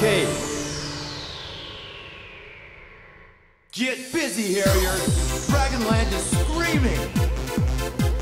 Arcade. Get busy, Harrier! Dragonland is screaming!